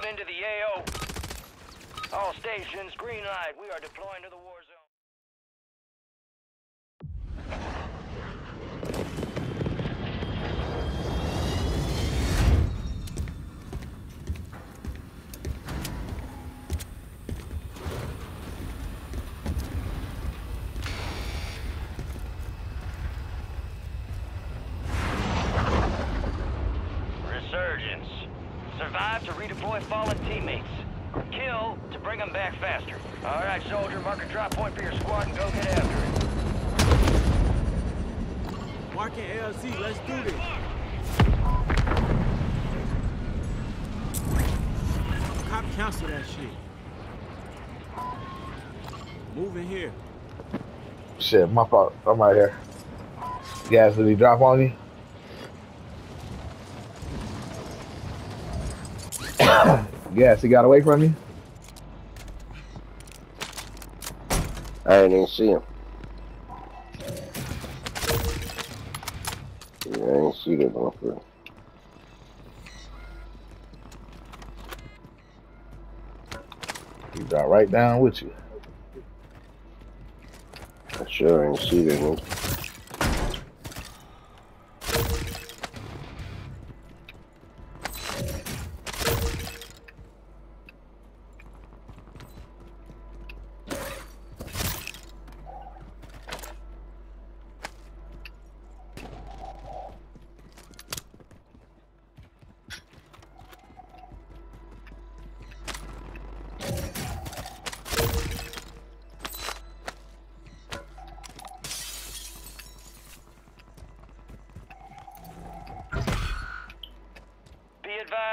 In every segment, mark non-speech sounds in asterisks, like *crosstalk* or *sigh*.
dropping into the AO. All stations, green light. We are deploying to the war zone. Resurgence. Survive to redeploy fallen teammates. Kill to bring them back faster. All right, soldier, mark a drop point for your squad and go get after it. Marking LZ, let's do this. Cop cancel that shit. Move in here. Shit, my fault. I'm right here. Gas, did he drop on you? *coughs* Gas, he got away from you? I didn't even see him. Yeah, I didn't see that motherfucker. He dropped right down with you. Sure ain't see that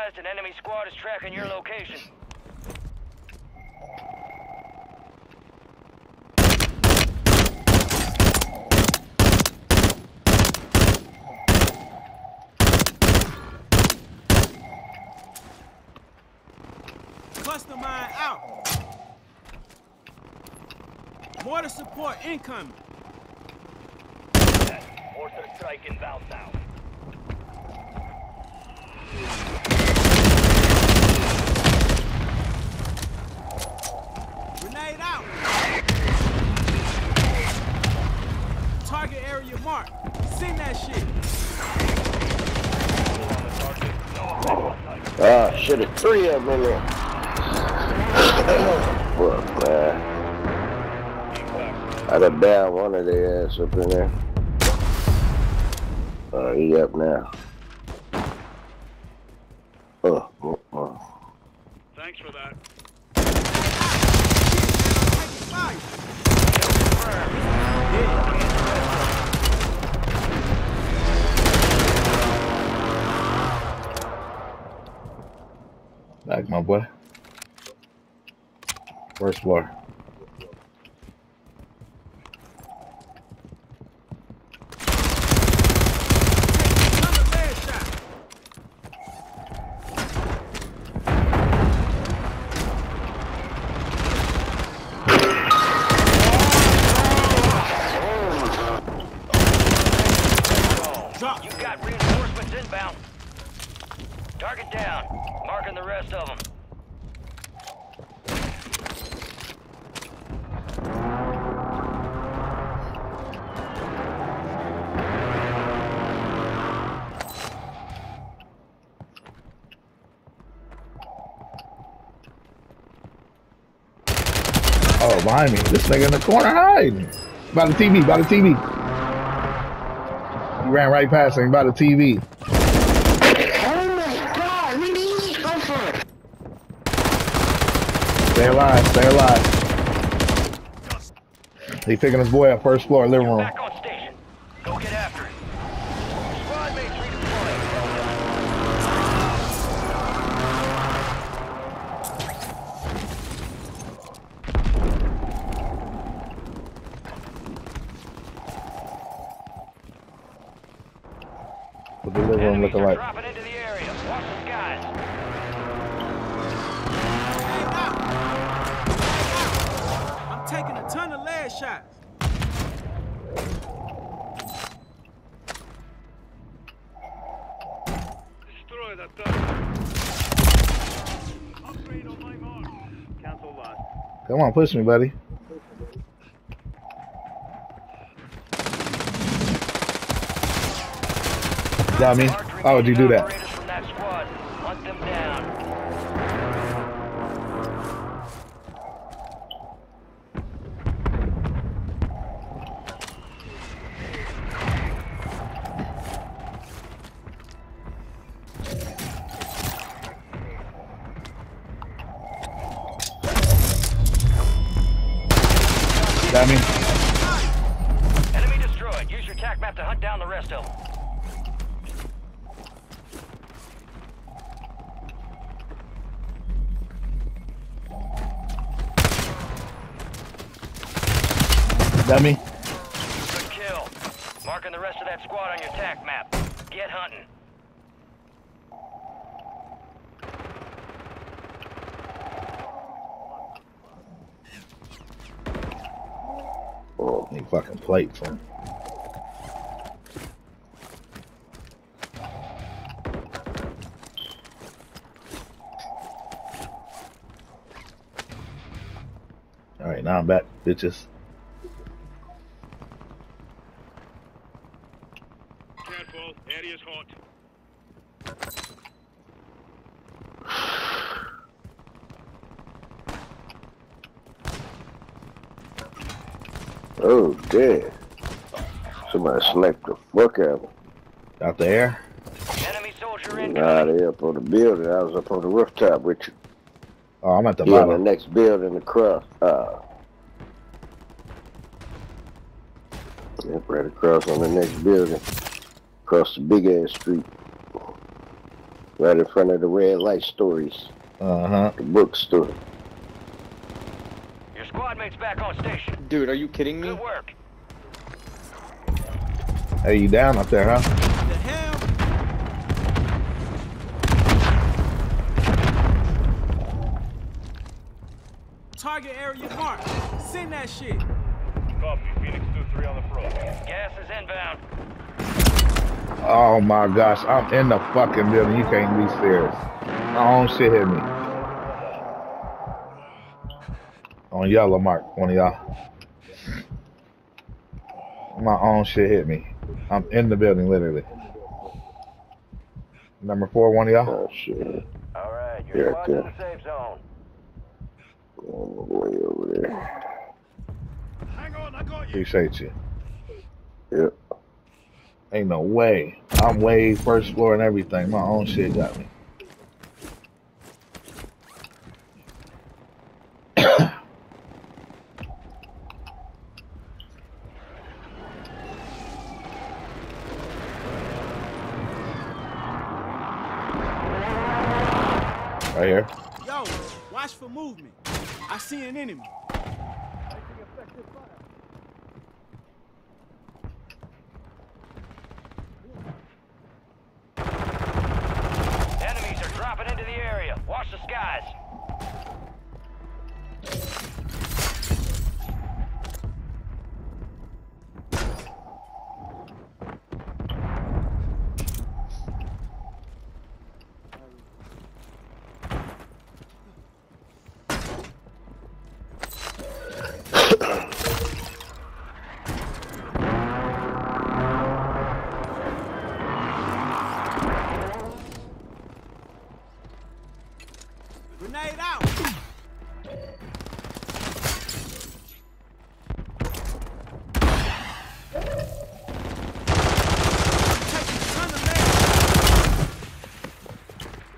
advised, an enemy squad is tracking your location. Cluster mine out. Mortar support incoming. Mortar strike inbound now. Grenade out. Target area marked. Send that shit. Ah, shit, it's three of them in there. *coughs* Fuck, man. I done down one of their ass up in there. Uh, he up now. Behind me. This nigga in the corner hiding. By the TV, by the TV. He ran right past him by the TV. Oh my god? Stay alive, stay alive. He picking his boy up first floor, living room. Push me, buddy. Got me. Why would you do that? Your tac map to hunt down the rest of them. Me. Good kill. Marking the rest of that squad on your tac map. Get hunting. Oh, Need fucking plates on. All now I'm back, bitches. Careful. Area's hot. oh, damn. Somebody sniped the fuck out of me. Out there? air. Enemy soldier incoming. Nah, they up on the building. I was up on the rooftop with you. Oh, I'm at the Yeah, the next building across. Uh, yep, right across on the next building. Across the big ass street. Right in front of the red light stories. Uh huh. The bookstore. Your squad mates back on station. Dude, are you kidding me? Good work. Hey, you down up there, huh? The hell? Target area marked. Send that shit. Copy. Phoenix 2-3 on the front. Gas is inbound. Oh my gosh, I'm in the fucking building. You can't be serious. My own shit hit me. On yellow mark, one of y'all. My own shit hit me. I'm in the building, literally. Number four, one of y'all. Oh shit. All right. Yeah, Your squad's in the safe zone. Oh, way over there. Hang on. I got you. Appreciate you. Yep. Ain't no way. I'm way first floor and everything. My own shit got me. *coughs* right here. Yo, watch for movement. I I see an enemy.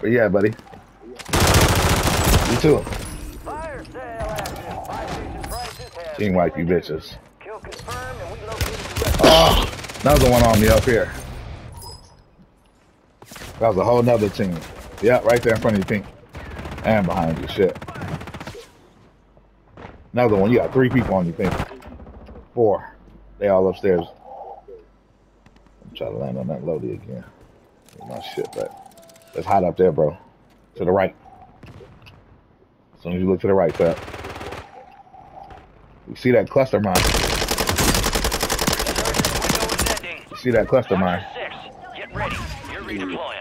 Yeah, buddy. You too. Fire sale action. Buy station prices have Team wipe you bitches. kill confirmed and we located the. Oh, ah, another one on me up here. That was a whole nother team. Yeah, right there in front of you, Pink. And behind you, shit. Another one. You got three people on you, Pink. Four. They all upstairs. I'm trying to land on that loady again. Get my shit back. It's hot up there, bro. To the right. As soon as you look to the right, Pat. You see that cluster mine? Window is ending. You see that cluster mine? Get ready. You're redeploying.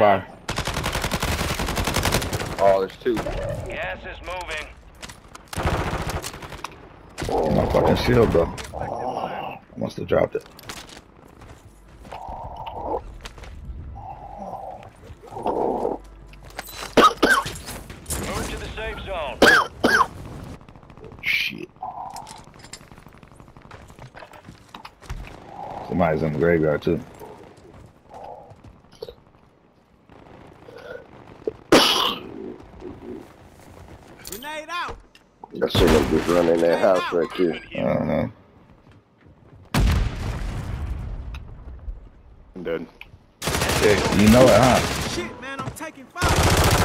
Fire. Oh, there's two. Gas is moving. Oh, my fucking shield though. I must have dropped it. Move to the safe zone. Shit. Somebody's in the graveyard too. Grenade out. I see them just running that house right there. Uh huh. I'm dead. Yeah, you know it, huh? Shit, man, I'm taking fire.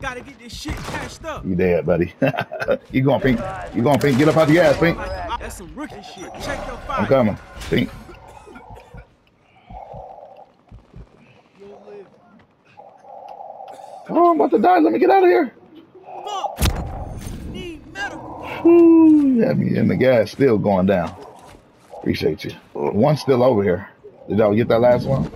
Gotta get this shit cashed up. You dead, buddy. *laughs* you going pink? You going pink? Get up out the ass, pink. That's some rookie shit. Check your fire. I'm coming, pink. Oh, I'm about to die. Let me get out of here. Fuck. Need medical. Had me in the gas, still going down. Appreciate you. Uh, one's still over here. Did y'all get that last one?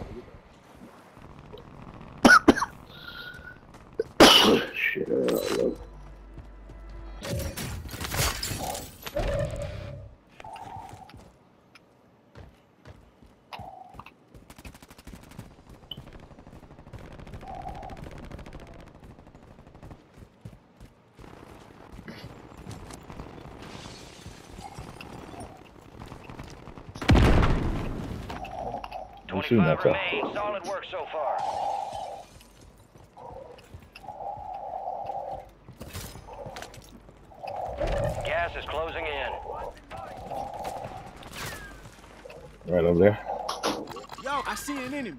I'm shooting 25 at y'all. remain. Solid work so far. Gas is closing in. Right over there. Yo, I see an enemy.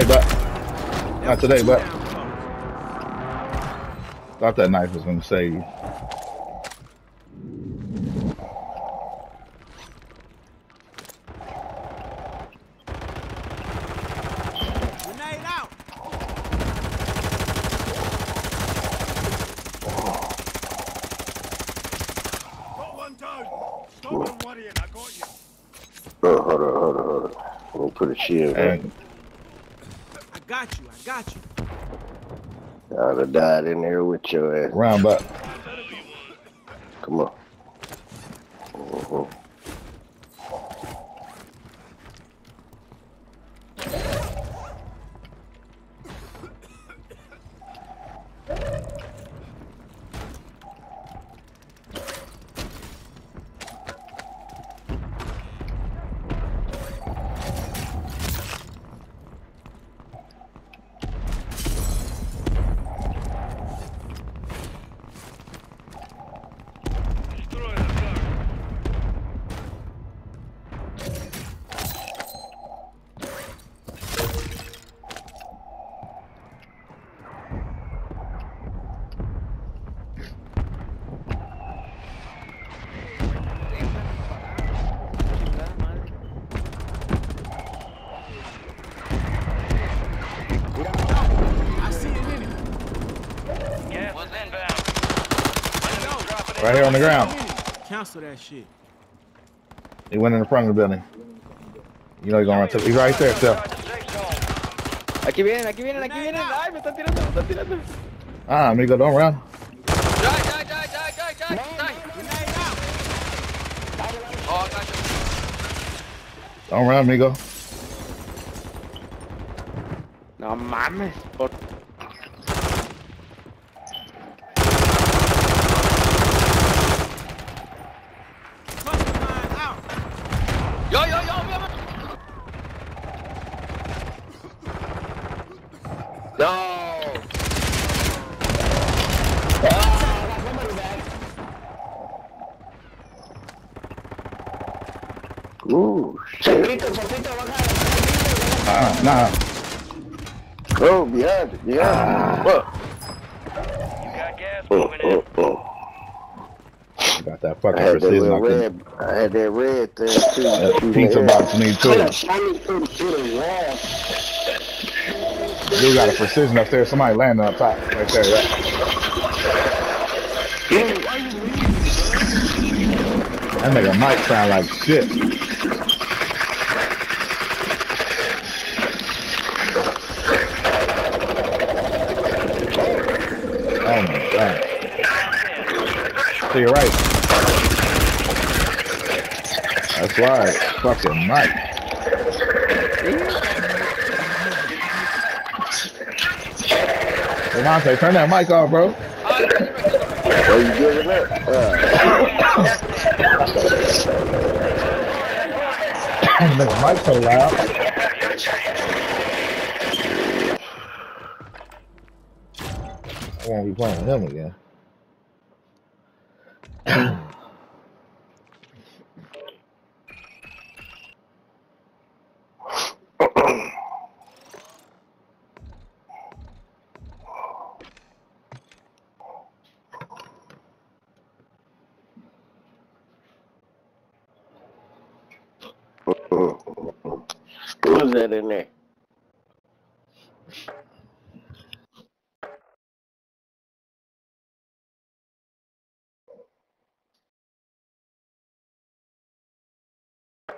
Today, but not today, but thought that knife was gonna save you. Grenade out. Got one down. Stop and worrying, I got you. Hold on, hold on, hold on. Let me put a shield on. And I got you. I got you. I'd have died in there with your ass. round back. Come on. Mhm. I see an enemy. Gas is inbound. Enemies dropping in. Right here on the ground. Cancel that shit. He went in the front of the building. You know he's gonna run to. He's right there, Steph. Inside the safe zone. Aquí vienen, aquí vienen, aquí vienen. Ay, me están tirando, me están tirando. Ah, amigo, don't run. Die, die, die, die, die, die, die. Oh, I got you. Don't run, amigo. No mames. Por... Cluster mine out. Yo, yo, yo, yo, yo. No. Ooh, shit. Ah, nah. Oh, behind it, behind it. Fuck. You got gas Oh, moving in. oh, oh. Got that I fucking had that precision. little I red. I had that red thing too. That pizza box need too. You got a precision upstairs. Somebody landing up top. Right there. Yeah. That nigga might sound like shit. Oh my god. To your right. That's right. Fucking Mike. Devontae, turn that mic off, bro. Are you giving up? Uh, Nigga, mic so loud. I won't be playing with him again. That in there?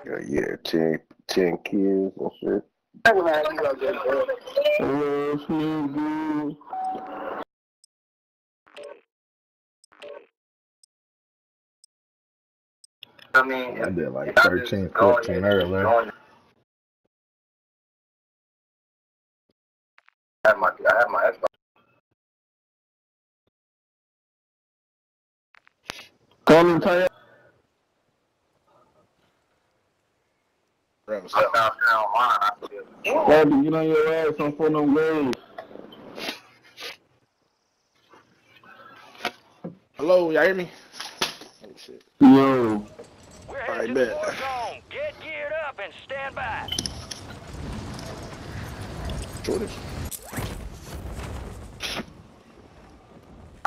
Yeah, yeah, 10, 10 kids and shit. Hello, Snoop Dogg. I mean, I did like 13, 14 earlier. I have my, I have my Xbox. Call him, tell I found it uh, online. I. Bobby, get on your ass on for them grades. Hello, y'all hear me? Oh, shit. Yo. We're Alright, headed to bet. war zone. Get geared up and stand by. Jordan.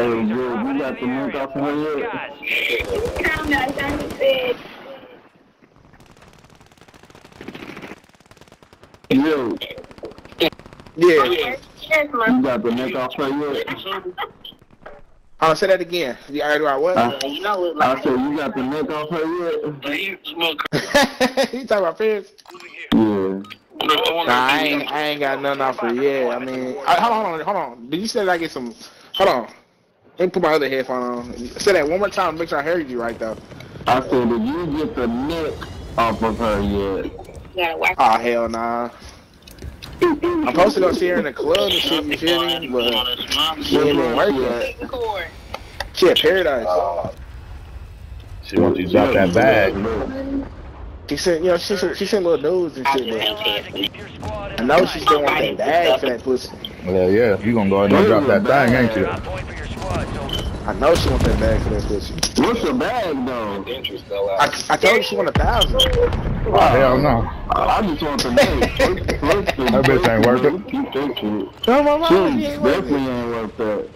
Hey, Enemies you, are you dropping got the the link area. off of Watch here the yet? skies. Yo, Yeah. you got the link off her yet? I'll say that again. You already right what? Uh, I, I said you got the link off her yet? you talking about parents? Yeah. Nah, I ain't, I ain't got nothing off her yet. I mean, I, hold on, hold on, hold on. Did you say that I get some? Hold on. Let me put my other headphone on. Say that one more time. Make sure I heard you right though. I said, did you get the link off of her yet? Yeah. Oh hell nah. I'm supposed to go see her in the club and shit. You feel me? But she ain't been working. She at Paradise. She wants you to drop that bag. She sent, you know, she sent, she sent little dudes and shit. Tell But lies to keep your squad in I know the she still want that bag for that pussy. Well, yeah, you gonna go ahead and drop that thing, ain't you? Drop point for your squad, soldier. I know she want that bag for that pussy. What's the bag though? I, I told her she want a thousand. Oh, hell no. I, I just want the name. *laughs* That bitch ain't worth it. Keep that shit. No, my She mom, she ain't worth definitely it. ain't worth that.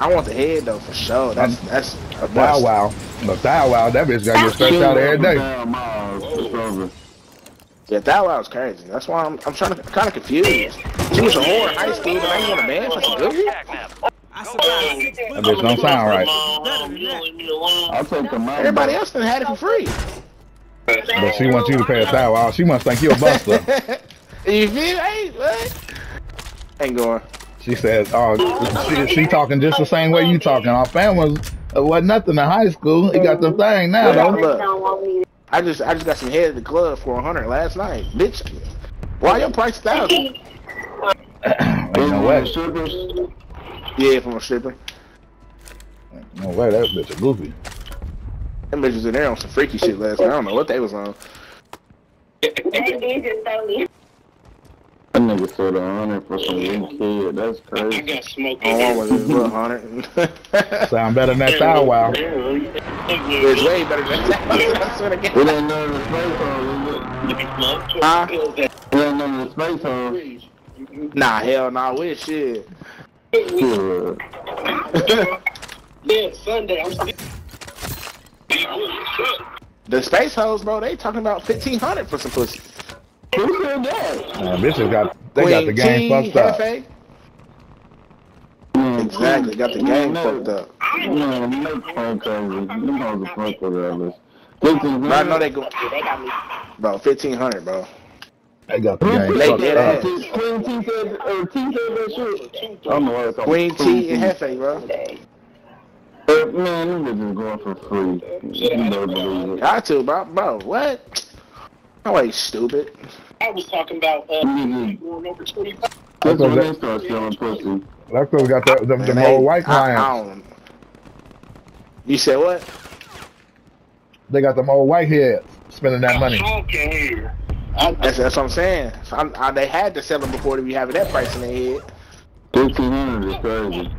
I want the head though for sure. That's that's a Wow, wow. But that wow, that bitch gotta get stretched out every day. Damn miles. It's over. Yeah, that was crazy. That's why I'm I'm trying to kind of confused. She was a whore in high school, but now you want a man for some good? I survived six That bitch don't sound right. Better than that. I'll take the money. Everybody else done had it for free. But she wants you to pay a thou wow. She must think you a buster. *laughs* you feel? Hey, what? Ain't going. She says, "Oh, she, she talking just the same way you talking. Our family was, uh, wasn't nothing in high school. He got the thing now, though. Look, I just I just got some head at the club for a hundred last night, bitch. Why your price thousand? Ain't no way. Strippers. Yeah, from a stripper. No way. That bitch a goofy. Them bitches in there on some freaky shit last night. I don't know what they was on. That nigga said a hundred for some young kid. That's crazy. I got On one with his little hundred. *laughs* *laughs* Sound better than that thou wow. it's way better than that. I swear to It God. ain't none of the space hole, is it? Huh? It ain't none of the space hole. Nah, hell nah, with shit. *laughs* Yeah. Sunday. The space hoes, bro, they talking about fifteen hundred for some pussy. Who said that? Man, bitches got they got the game fucked up. Hefe. Exactly, got the game fucked up. Man, make fun crazy. Them hoes are fuck with others. I know they go, bro, fifteen hundred, bro. They got the game They fucked dead up. ass. Queen T said, or T said that shit. I don't know what it's called. Queen T and Hefe, bro. Uh, man, them bitches going for free. You better believe it. Got to, bro. Bro, what? No way, stupid. Nigga, mm-hmm. That's when they start selling pussy. That's because we got the, the, the Man, old they- white I- I clients. don't- You said what? They got them old white heads spending that money. That's, that's what I'm saying. So I'm, I, they had to sell them before they be having that price in their head. Fifteen hundred is crazy.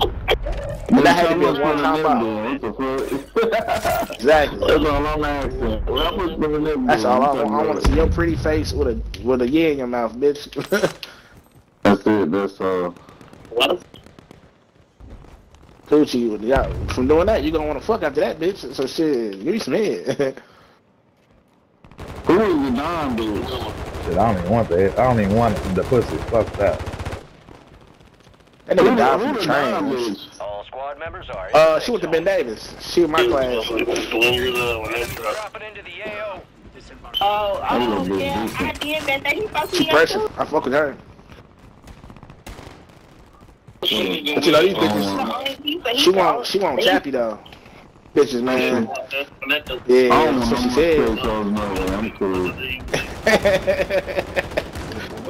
But that had to be a one-time for buy. the What? Exactly. That's all I'm asking. How much for the nipple? That's all I want. I want to see your pretty face with a with a yeah in your mouth, bitch. *laughs* That's it. That's uh. Coochie, yeah. From doing that, you gonna want to fuck after that, bitch. So shit, give me some head. Who is the Don dude? Shit, I don't even want the I don't even want the pussy. Fuck that. That Who nigga died from the train. All squad members are Uh, she went to Ben. Davis. She was my class. Dropping into the AO. Oh, oh, yeah. I did bet that he fucked She me up I fuck with her. But you know these bitches. The only piece that he She won't. She won't chappy though. Bitches, man. I don't Yeah, that's what she more said. shows, *laughs* no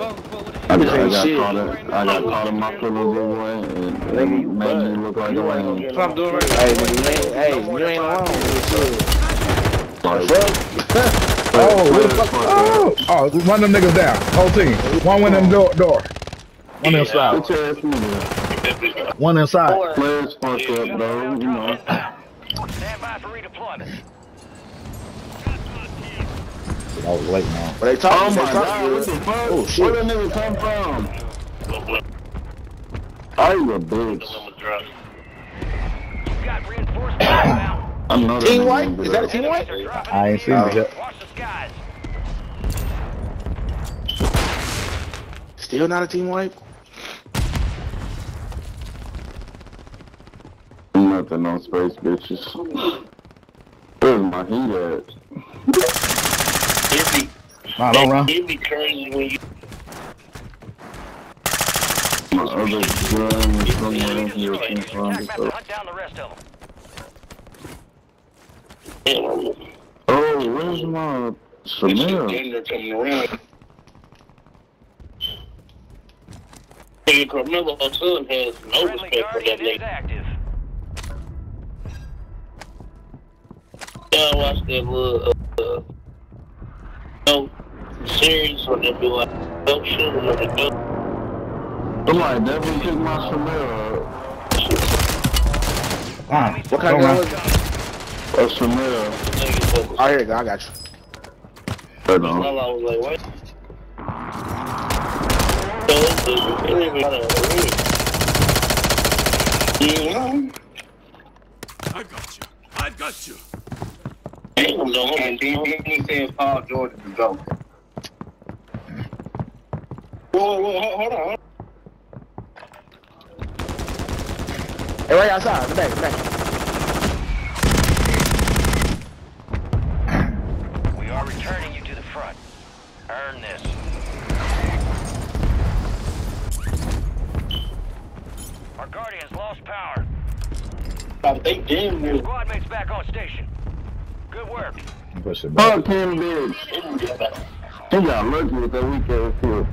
way. I'm cool. I Bitch got, I ain't got shit. caught in, I got caught in my pillows away and, and it made me look like a lame. That's what I'm doing right now. Hey, nigga, you ain't, hey, you ain't alone. Shit. Like, Fuck. *laughs* Oh, who the fuck? Oh, oh, run them niggas down. Whole team. One went in the door. door. One inside. Bitch ass nigga. One inside. Players fucked up though, you know. Stand by for redeployment. I was late now. But they Oh talk, they my talk god, what the fuck? Oh, shit. Where that nigga come from? Are you a bitch? You've got. I know Team white? Is that a team white? Enemies are dropping I ain't seen the it yet. Watch the skies. Still not a team wipe? Nothing on space, bitches. Where's my heat at? It'd be, Nah, don't run. it'd be crazy when you My other gun is somewhere in here. destroyed. Can't find Attack it. map So. to hunt down the rest of them. Oh, where's my Chanel? They're coming around. Hey, Carmelo son has no Friendly respect for that Guardian nigga. active. Yeah, I watched that little, uh, no series where they be like, don't shoot him, like, don't Somebody definitely took my Chanel. Ah, What kind don't of gun run. was it? A Chanel. niggas that Oh, here you go. I got you. Hold on. I was like, what? So this dude really got a ring. You know? I got you. I got you. And then, he said Paul George is joke. Whoa, whoa, hold hold on. Hey, right outside. The back, the back. We are returning you to the front. Earn this. Our Guardians lost power. I think damn near. Squad mates back on station. Good work. Push it back. Fuck him, bitch. He got lucky with that weak ass kill.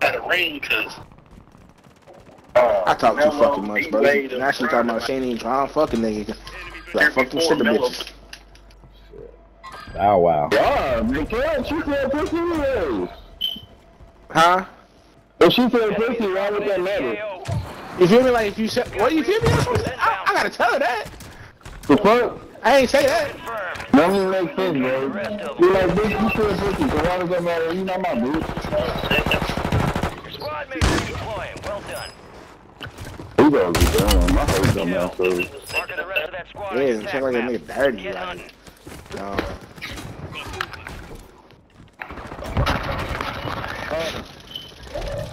Got a ring, cause. Uh, I talk too fucking much, bro. Now she talking about she ain't even trying to fuck a nigga. Like, fuck them sugar bitches. Bow wow. Yeah, because she said pussy anyways. Huh? If she said pussy, why would that matter? You feel me? Like, if you said, what, you feel me? That's what I, I gotta tell her that. The fuck? I ain't say that. Confirmed. That don't make sense, bro. You're like, bitch, you said pussy, so why does that matter? You not my bitch. Your squad mates redeploying. Well done. He gotta be done. My whole dumb ass so. Marking the rest of that squad. Yeah, on it the sound attack like a nigga dirty. Get Like, hunting. no.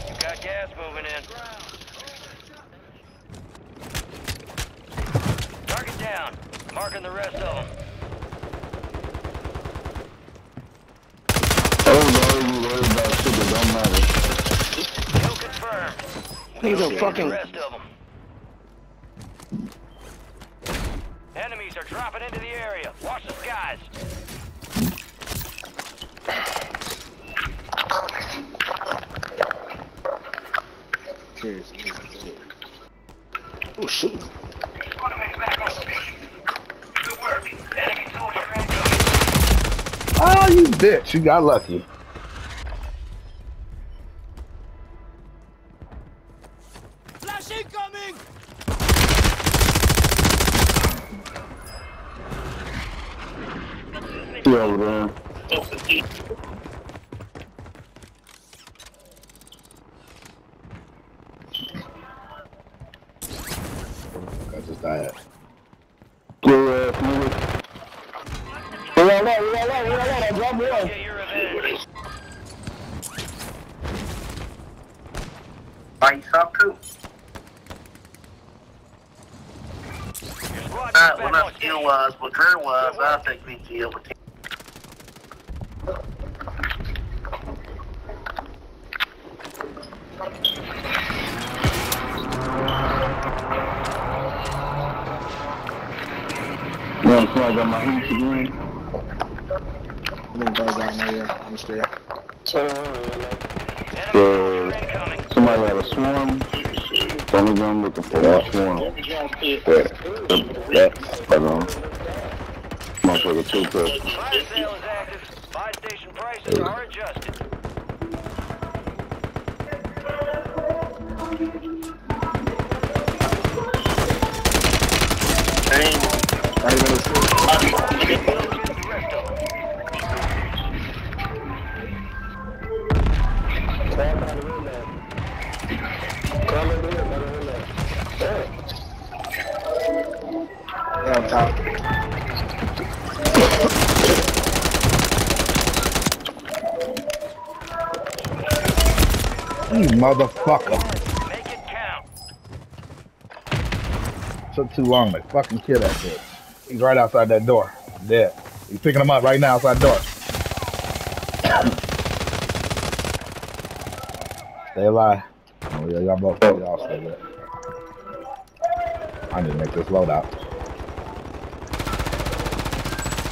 You got gas moving in. Down. Marking the rest of them. Oh, no, you worried about shit that don't matter. Kill confirmed. Niggas are The fucking. rest of them. Enemies are dropping into the area. Watch the skies. Cheers. Oh, shoot. Oh, you bitch. You got lucky. Right in the street. In, it. Yeah. You motherfucker. took too long to fucking kill that bitch. He's right outside that door. Dead. He's picking him up right now outside the door. *coughs* Stay alive. Oh yeah, y'all both oh. y'all stay there. I need to make this load out.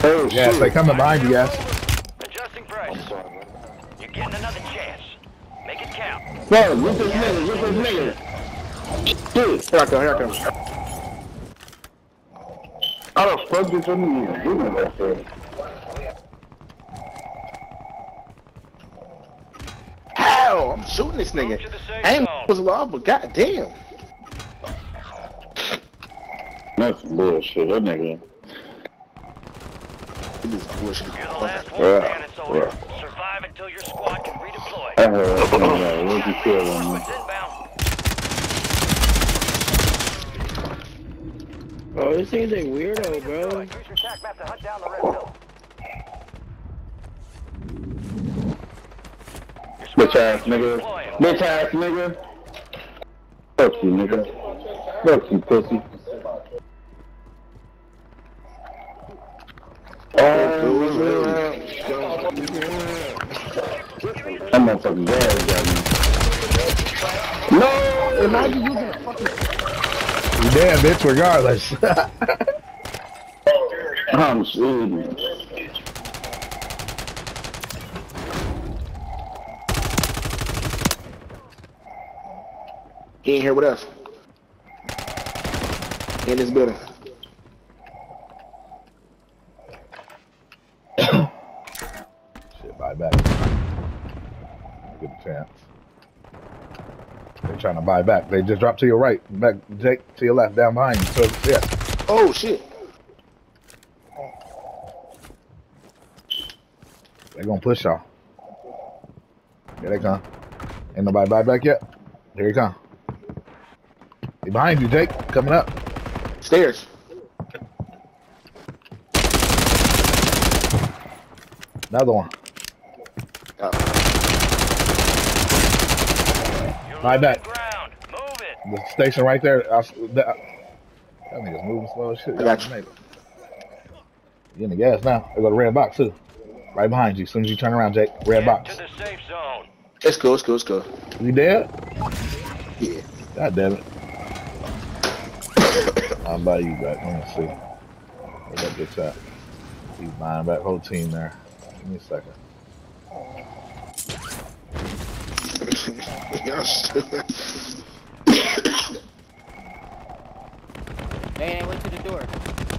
Oh, Yeah, shit. they coming behind you guys. Adjusting price. You're getting another chance. Make it count. Bro, whip this nigga, whip this nigga. Shit. Here I come, here I come. How fuck did you even do that shit? How? I'm shooting this nigga. to the safe I ain't zone. was lost, but goddamn. That's bullshit, that nigga. It is bullshit. You're the last one Yeah, standing, soldier. yeah. Survive until your squad can redeploy. I heard that what'd you kill him? Squad's Oh, this thing's a weirdo, bro. Use your attack map to hunt down the rest of them. Your Bitch ass nigga. deploying. Bitch ass nigga. Fuck you, nigga. Fuck you, pussy. Oh, that motherfucking gas got me. No, imagine using a fucking. Dead, bitch, regardless. *laughs* I'm shooting. He ain't here with us. In this building. Shit, buy back. Give a chance. Buy back. They just dropped to your right. Back, Jake, to your left, down behind you. So, yeah. Oh shit. They're gonna push y'all. Here they come. Ain't nobody buy back yet. Here he come. He behind you, Jake. Coming up. Stairs. Another one. Oh. Buy back. Ground. Move it. The station right there. I, that, that nigga's moving slow as shit. I got you. You in the gas now. I got a red box too. Right behind you. As soon as you turn around, Jake. Red Get box. to the safe zone. It's cool, it's cool, it's cool. You dead? Yeah. God damn it. *coughs* I'll buy you back. Let me see. Where that bitch at? He's buying back whole team there. Give me a second. *laughs* Y'all *laughs* Hey, hey, wait to the door.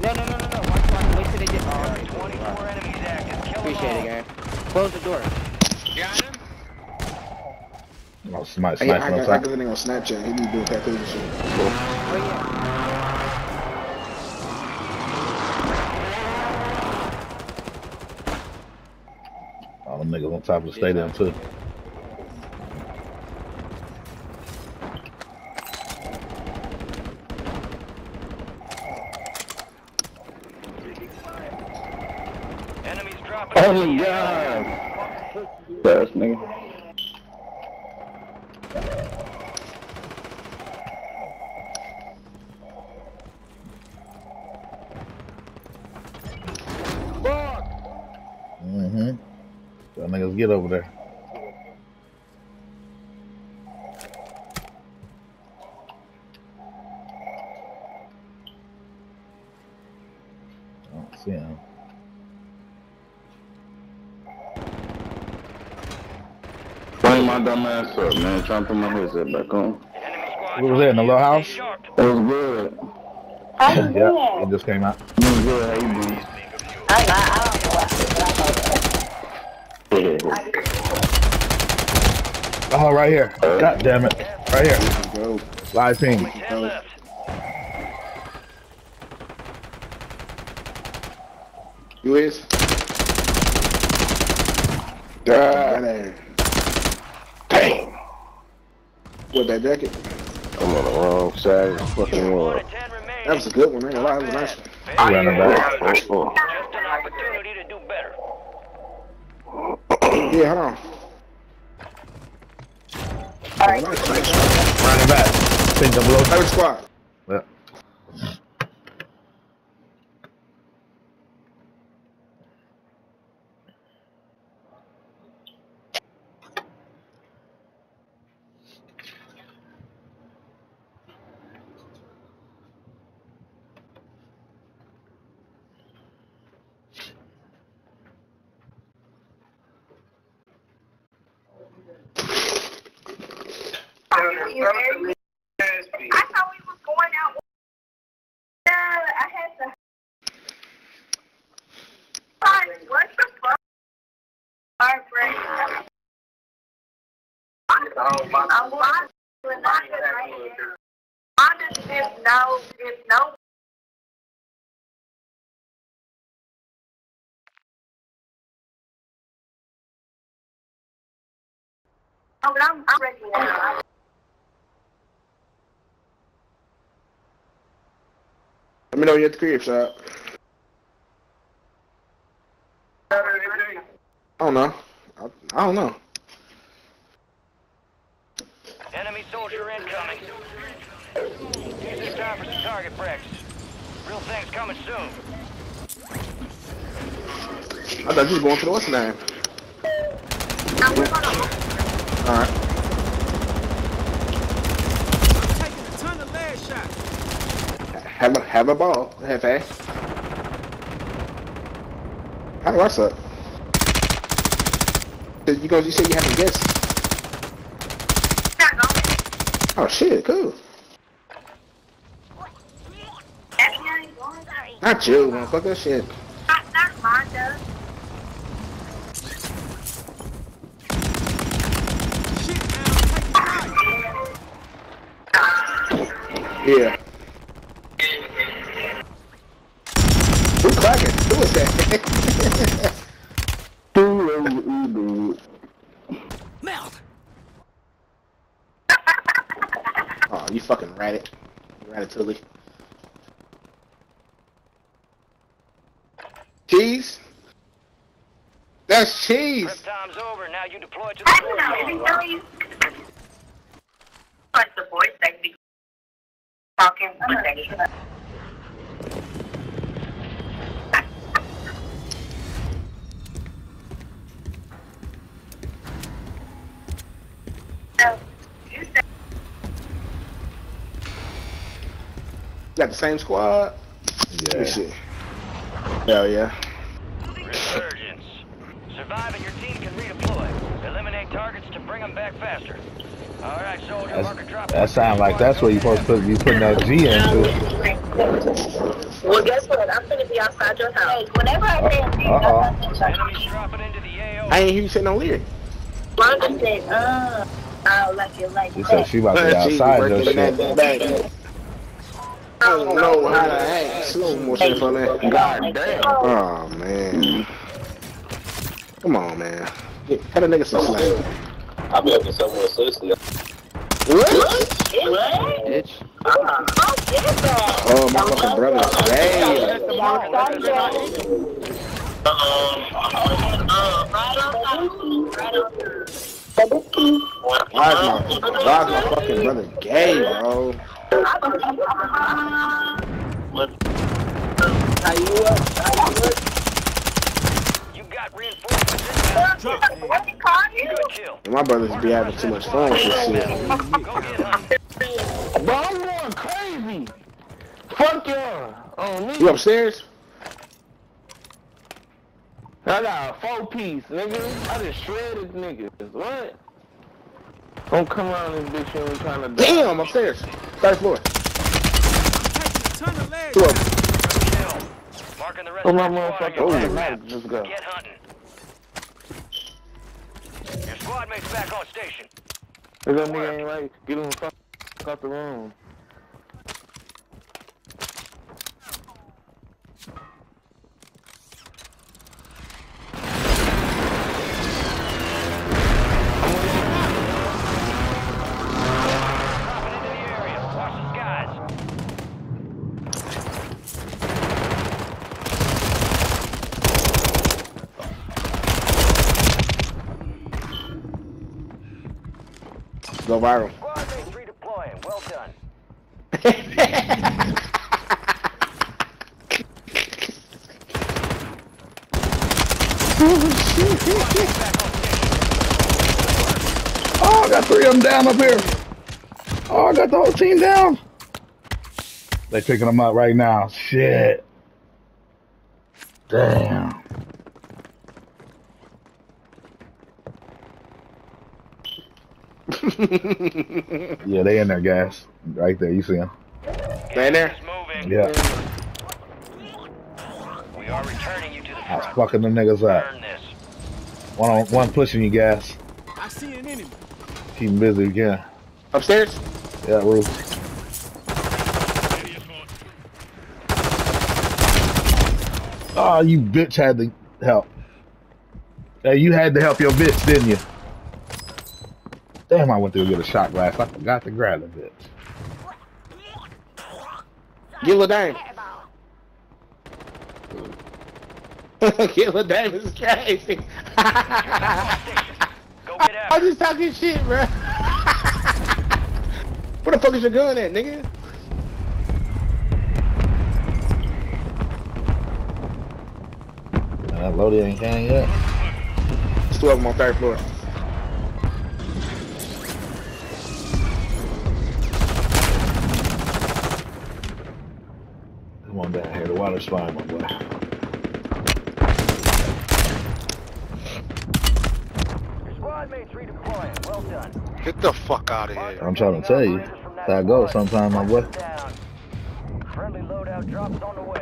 No, no, no, no, no. Watch, watch. Wait till they get. Oh, okay, 24 Alright. enemies active. Kill them Appreciate all. it, gang. Close the door. Oh, somebody I, I, sniping got, I got top. the nigga on Snapchat. He be doing tattoos and shit. Oh, yeah. All them niggas on top of the stadium too. Enemies dropping. Oh into my the god. Ass nigga. Mm-hmm. Y'all niggas get over there. I don't see him. Bring my dumb ass up, man. Trying to put my headset back on. Enemy squad What was that, in the little house? It was good. I Yeah, yeah. it just came out. It was good. How you doing? I, I, I don't know what. Oh, right here. Uh, God damn it. Right here. Live team. Only 10 left. You is? God damn. What, that jacket? I'm on the wrong side of the fucking One world. of 10 remaining. That was a good one. I ain't gonna lie. That was a nice one. I ran it back. Oh, fuck. Just an opportunity to do better. Yeah, hold on. Right. Nice. Running back. Think them low. Third squad. Yeah. I thought we was going out. Uh, I had to. Fine, What the fuck? Heartbreak. I'm not gonna- Honest, if no. Oh, I'm, I'm ready. Let me know you're at the crib, shop. I don't know. I, I don't know. Enemy soldier incoming. Use this time for some target practice. Real thing's coming soon. I thought you was going for the what's name? Now we're gonna Alright. Taking a ton of lead shots. Have a have a ball. Have fast. How do I suck? You go. You said you haven't guessed. Oh shit, cool. Not you, man. Fuck that shit. Not, Who is that? Mouth. oh, you fucking rat Ratatouille. Cheese? That's cheese. Prep time's over. Now you deploy to the I don't know. You zone. know you. Like the voice that be talking, but they. Got the same squad? Let me Yeah. see. Hell yeah. Resurgence. Survive and your team can redeploy. Eliminate targets to bring them back faster. All right, soldier. That's, marker drop. that sound like that's what you're supposed to put, you putting that G into. Well, guess what? I'm gonna be outside your house. Whenever I say Uh-oh. Enemies dropping into the AO. I ain't hear you say no lyric. Rhonda said, uh, I like it like She that. said she about to be outside working your in shit. That bag. I don't know how to act slow motion for that. God damn. Oh man. Come on, man. Yeah, Cut a nigga some slack. I'll be up to somewhere seriously. What? What? Bitch. Oh, get that. Oh, my fucking brother. Hey. Right on top. Right. Why is my, why is my fucking brother gay, bro? You got reinforcements What you call you? My brothers be having too much fun with this shit. Go get hunting. Bro, I'm going crazy. Fuck y'all. On oh, me. You upstairs? I got a four piece, nigga. I just shredded niggas. What? Don't come around this bitch and we trying to die. Damn, upstairs. Third floor. Taking a ton of lead Two of them. Marking the rest Oh, my your squad on motherfucker your automatic just go. Get hunting. Your squad mate's back on station. If that nigga ain't right, get him the fuck out the room. Go viral. Well *laughs* done. Oh, I got three of them down up here. Oh, I got the whole team down. They picking them up right now. Shit. Damn. *laughs* Yeah, they in there, guys. Right there, you see them. Right there? Is moving. Yeah, We are returning you to the I was fucking them niggas up. One on one pushing you, guys. I see an enemy. Keep 'em busy again. Upstairs? Yeah, Ruth. Ah, oh, you bitch had to help. Hey, you had to help your bitch, didn't you? Damn, I went to go get a shot glass. I forgot to grab the bitch. Get Lil *laughs* Dame. Get Lil Dame is crazy. Go get I'm just talking shit, bro. *laughs* Where the fuck is your gun at, nigga? That loaded ain't came yet. Of them on third floor. Come on down here. The water's fine, my boy. Squad mates redeploying. Well done. Get the fuck out of here. I'm trying to tell you. That's how it goes sometime, my boy. Friendly loadout drops on the way.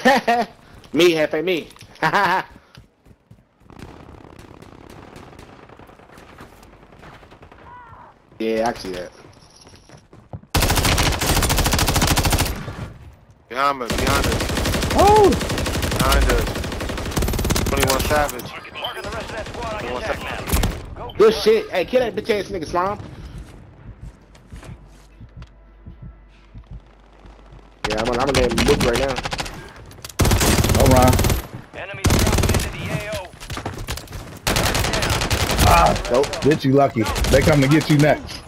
*laughs* me, Hefe, me. *laughs* yeah, I see that. Behind us, behind us, Oh! behind us. 21 Savage. Marking the rest of that squad on your attack map. Good shit. Hey, kill that bitch ass nigga, Slime. Yeah, I'm gonna, I'm gonna get him booked right now. All right. Enemies dropping into the AO. Ah, Nope. get you lucky. They come to get you next.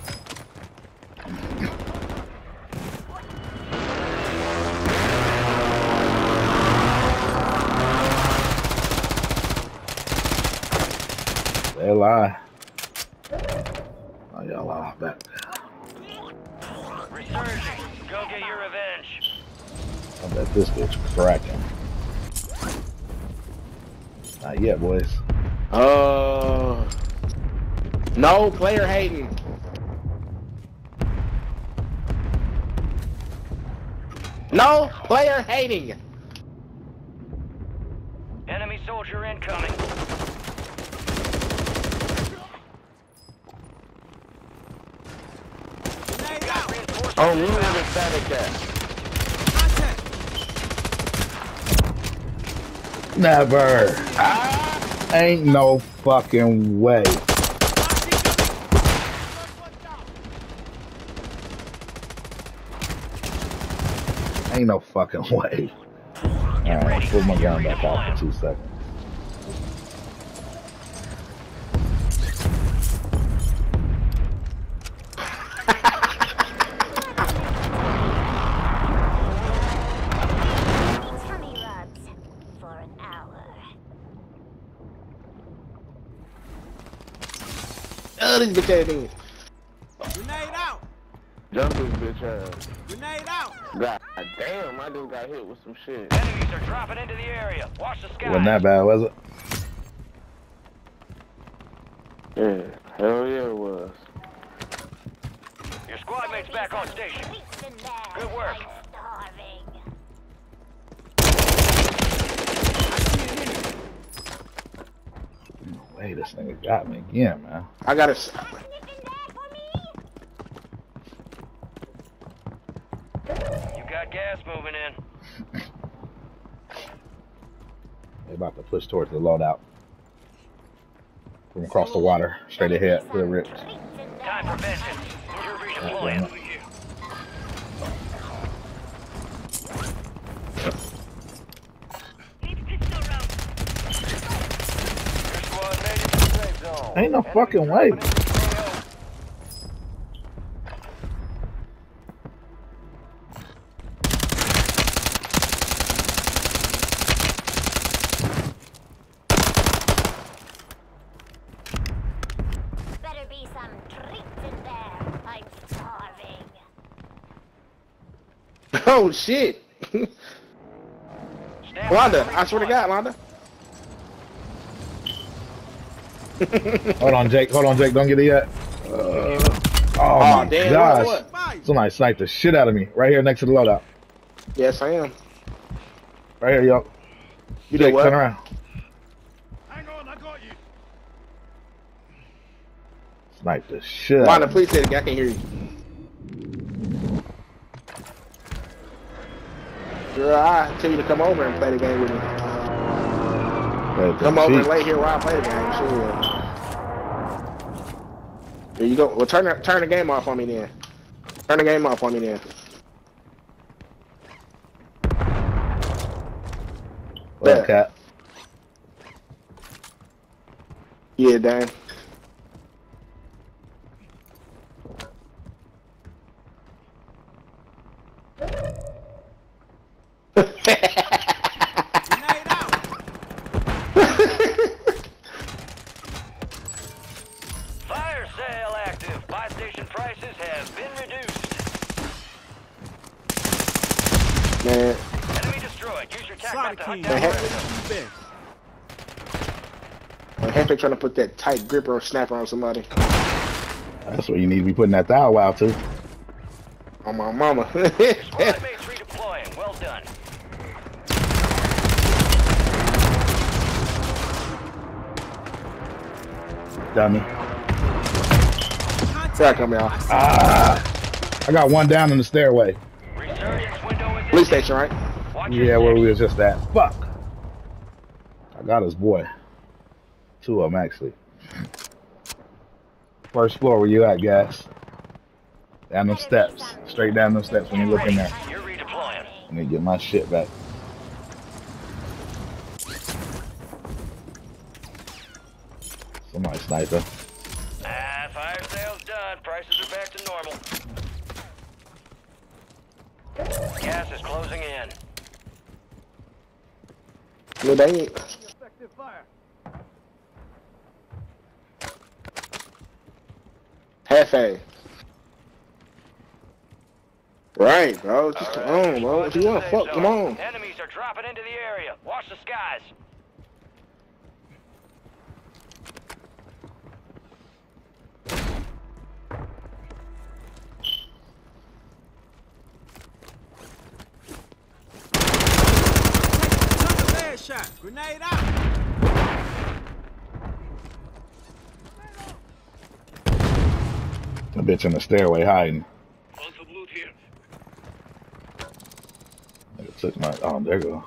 No player hating. No player hating. Enemy soldier incoming. Grenade out. Reinforcements Oh, we inbound. never static that. Contact. Never. Ain't no fucking way. Ain't no fucking *laughs* way. Alright, put my gun back off for two seconds. Oh, this bitch nigga. Grenade out. Jump this bitch ass. Grenade out. God damn, my dude got hit with some shit. Enemies are dropping into the area. Watch the sky. Wasn't that bad, was it? Yeah, hell yeah it was. Your squad mates back on station. Good work. Starving. No way, this nigga got me again, man. I got to You got gas moving in. They're about to push towards the loadout. From across the water, straight ahead to the rips. Time time for vengeance. You're redeploying. Your squad made it to the safe. Ain't no fucking way. Shit. Stand Londa, I swear to God, Londa. Hold on, Jake. Hold on, Jake. Don't get it yet. Uh, oh, Oh, my damn, gosh. what, what? Somebody sniped the shit out of me right here next to the loadout. Yes, I am. Right here, yo. You Jake, did what? turn around. Hang on, I got you. Sniped the shit out Londa, of me. please say it again. I can hear you. Girl, I tell you to come over and play the game with me. Come over and lay here while I play the game. Sure. There you go. Well, turn the, turn the game off on me then. Turn the game off on me then. Up, Cat? Yeah, Dan. Grenade out. Fire sale active. Buy station prices have been reduced. Man, Enemy destroyed. Use your tac Sorry, map to hunt King. down Hey, the hey. rest of them. You best. my Hefe trying to put that tight gripper or snapper on somebody. That's what you need to be putting that thou wow to. On my mama. *laughs* Squad mates redeploying. Well done. Dummy. Sorry, come y'all. Ah! I got one down in the stairway. Resurgence window is Police station, right? Watch Yeah, where we six. was just at. Fuck. I got his boy. Two of them actually. First floor, where you at, guys. Down them steps. Straight down them steps when you look in there. You're redeploying. Let me get my shit back. Somebody sniper. Ah, fire sale's done. Prices are back to normal. Gas is closing in. No, they ain't. Effective fire. Hefe. Right, bro. Just come on, bro. If you want to fuck, come on. Enemies are dropping into the area. Watch the skies. Another bad shot. Grenade out. A bitch in the stairway hiding. Took my. Oh, there go.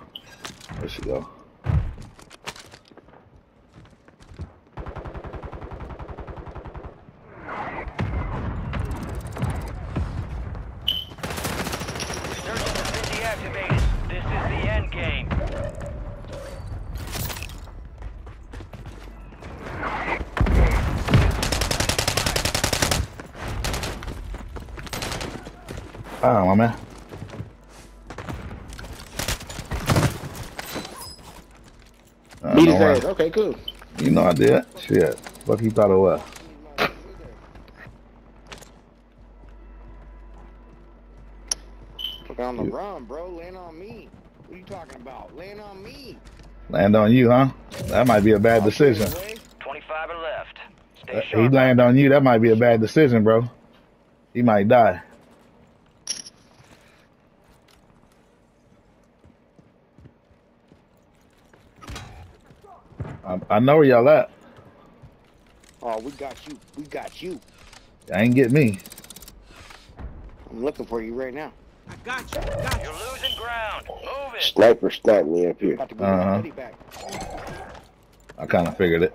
There she go. Resurgence has been deactivated. This is the end game. Oh, my man. I Beat know his why. ass. Okay, cool. You know I did. Shit. Fuck you thought it was. Fuck on the You- run, bro. Land on me. What are you talking about? Land on me. Land on you, huh? That might be a bad decision. 25 are left. Stay Uh, He sharp. land on you, that might be a bad decision, bro. He might die. I, I know where y'all at. Oh, we got you. We got you. I ain't get me. I'm looking for you right now. I got you. I got you. You're losing ground. Move it. Sniper sniped me up here. About to be Uh-huh. uh back. I kind of figured it.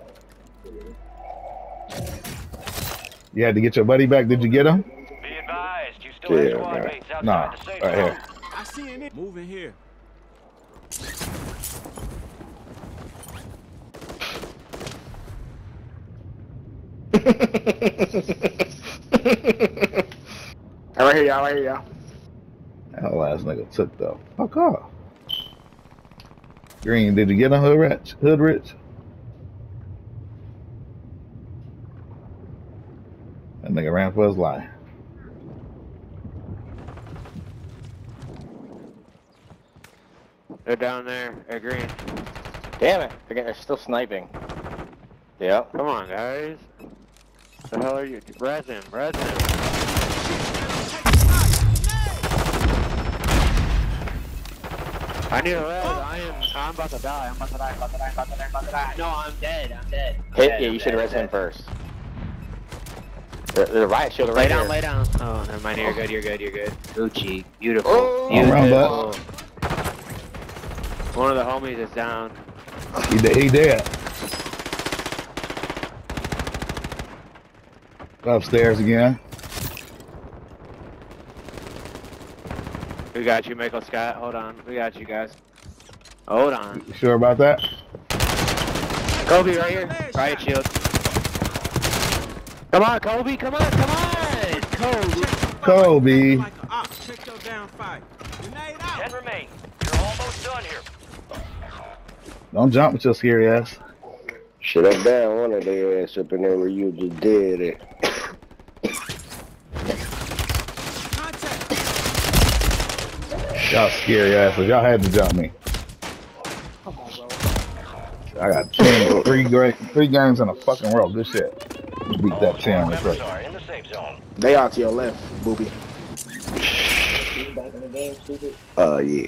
You had to get your buddy back. Did you get him? Be advised, you still have Yeah, squad nah. mates outside Nah, the safe right here. I see it. Moving here. *laughs* All right here, y'all. Right here, y'all. That last nigga took the fuck off. Green, did you get him, Hood Rich? Hood Rich? That nigga ran for his life. They're down there They're green. Damn it! They're, they're still sniping. Yep. Come on, guys. The hell are you? Res him, res him. I need a res. I am. I'm about to die. I'm about to die. I'm about to die. I'm about to die. I'm about to die. No, I'm dead. I'm dead. I'm Hit, dead, yeah, I'm you should dead, have I'm him first. The, the riot shield Lay right down, here. lay down. Oh, never mind. You're good. You're good. You're good. Gucci. Beautiful. Oh. Around Beautiful. One of the homies is down. He, de- he dead. Upstairs again. We got you, Michael Scott. Hold on. We got you guys. Hold on. You sure about that? Kobe right here. Riot shield. Come on, Kobe. Come on. Come on. Kobe. Kobe. Like a op. Check your down fight. Grenade out. Ten remain. You're almost done here. Don't jump with your scary ass. Shit, I down one of their ass up in there where you just dead at. Y'all scary asses. Y'all had to jump me. I got 10, three, great, three games in a fucking row. Good shit. Beat that 10 real Members are the. They out to your left, booby. *laughs* Oh, yeah.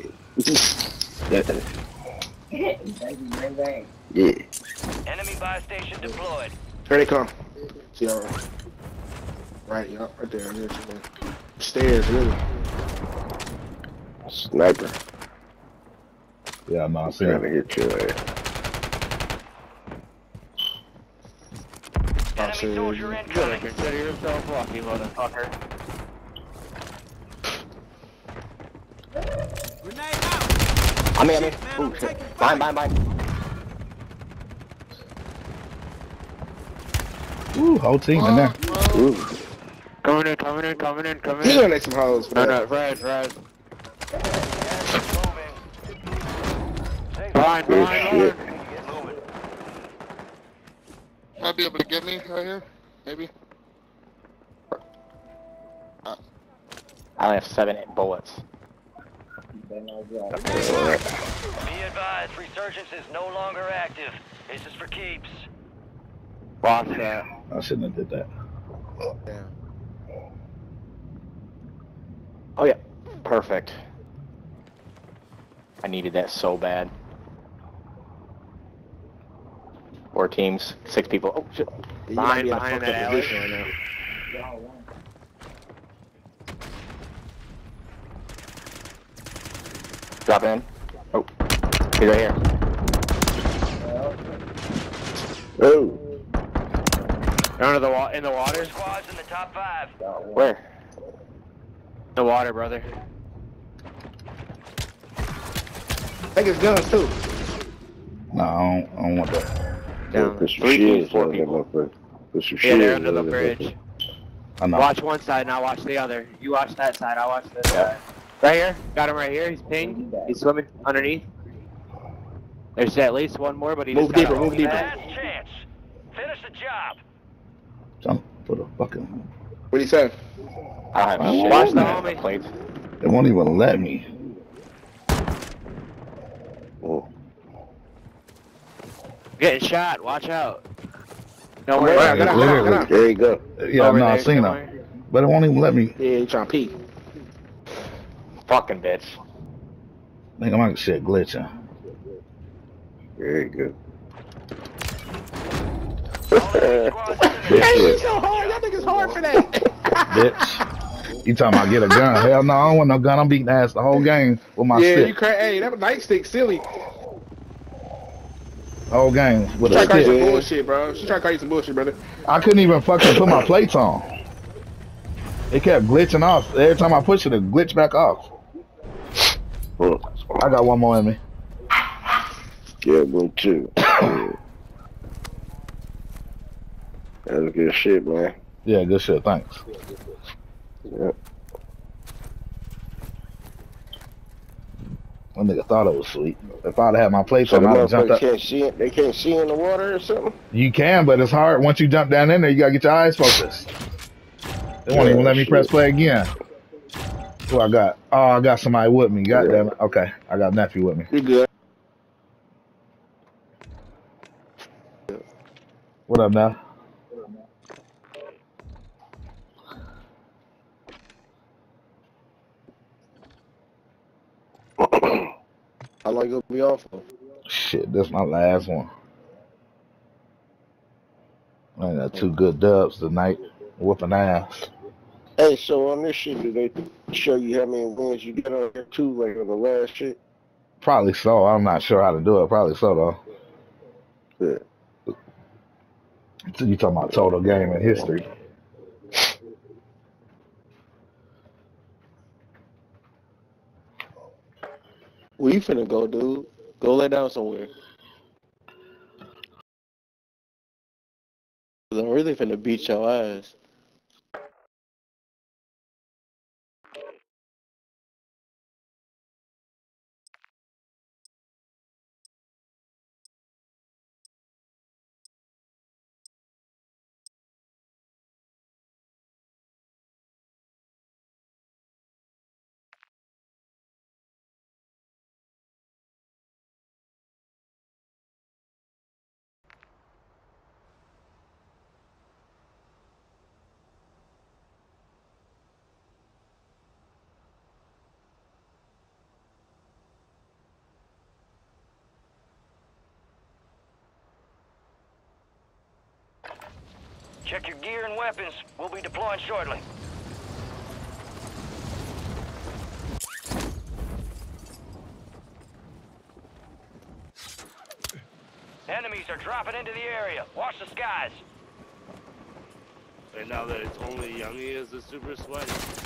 yeah. Enemy buy station deployed. Here they come. See y'all right. Right, y'all. Right. Right there. Stairs, really. Sniper. Yeah, no, Trying to seriously. hit your ass. Eh? Enemy see. soldier You better incoming. consider yourself lucky, motherfucker. Grenade out. I mean, I mean, Shit, man, ooh, I'm shit. taking Behind, fire. behind, behind. Ooh, whole team in there. Ooh. Coming in, coming in, coming in, coming He in. gonna let some hoes. No, bro. no, res, res. Safe Behind, Good behind, shit. behind. Get. Might be able to get me right here. Maybe. I only have seven bullets. Be advised, resurgence is no longer active. This is for keeps. Boss, that. I shouldn't have did that. Oh yeah, perfect. I needed that so bad. Four teams, six people. Oh shit. You might Behind, be in a behind fucked that up alley. position right now. Drop in. Oh, he's right here. Oh. Under the wa- in the water. Squads in the top five. Where? The water, brother. Take his guns too. No, I don't, I don't want that. Down. Put some Three teams, four people. Put some Yeah, they're under the bridge. I know. Watch one side, now watch the other. You watch that side, I watch this side. Right here. Got him right here. He's pinged. He's swimming underneath. There's at least one more, but he Move just got deeper, a move deeper. back. Last chance. Finish the job. Jump for the fucking. What he say? I don't have I shit. watch the my homie. plates. They won't even let me. Oh. Getting shot. Watch out. Don't Where? worry. Get out, get out, Literally. get out. There you go. Uh, yeah, Over no, I've seen him. But it won't even let me. Yeah, he trying to peek. Fucking bitch. Think I'm like shit glitching. Very good. Squads in Hey, Shit. he's so hard. That nigga's hard for that. Bitch. You talking about get a gun? Hell no, I don't want no gun. I'm beating ass the whole game with my shit. yeah, stick. you crazy. Hey, that nightstick silly. Whole game with She trying a to call you some bullshit, bro. She trying to call you some bullshit, brother. I couldn't even fucking put my plates on. It kept glitching off. Every time I push it, it glitched back off. I got one more in me. Yeah, me too. *coughs* Yeah. That's good shit, man. Yeah, good shit. Thanks. Yeah. That nigga thought it was sweet. If I'd had my place So on, I'd have jumped up. can't see it. They can't see in the water or something. You can, but it's hard. Once you jump down in there, you gotta get your eyes focused. They won't Yeah, even let me press play again. Who I got? Oh, I got somebody with me. God damn it. Okay, I got nephew with me. You good? What up now? How long gonna be off for? Shit, this my last one. I got two good dubs tonight. Whooping ass. Hey, so on this shit, did they show you how many wins you get on there too, like on the last shit? Probably so. I'm not sure how to do it. Probably so though. Yeah. So you talking about total game in history? Where you finna go, dude? Go lay down somewhere. I'm really finna beat your ass. Check your gear and weapons. We'll be deploying shortly. Enemies are dropping into the area. Watch the skies. And now that it's only Youngie as the super sweaty.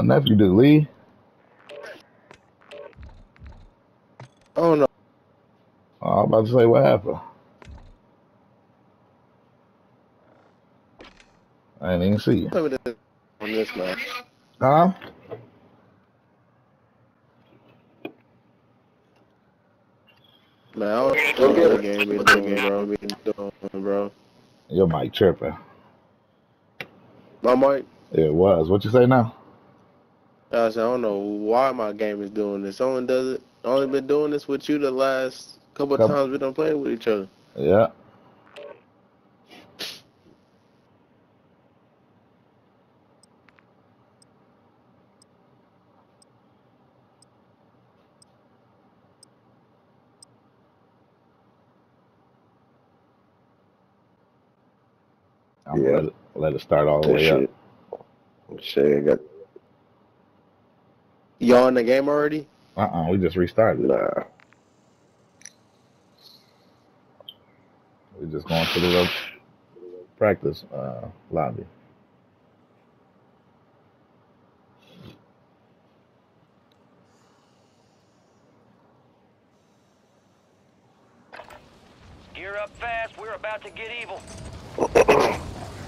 And what nephew do? Lee? Oh no. Oh, I'm about to say what happened. I didn't even see you. Tell me this on this man. Huh? Man, I don't know what the game been doing, bro. Been doing, bro. Your mic tripping. My mic. It was. What you say now? I said, I don't know why my game is doing this. Only does it. Only been doing this with you the last couple Couple- times we done played with each other. Yeah. I'm Yeah. let it, let it start all the That way up. shit. Say I got Y'all in the game already? Uh uh we just restarted. nah. We're just going to the little practice uh, lobby. Gear up fast. We're about to get evil. *coughs* *coughs* *coughs*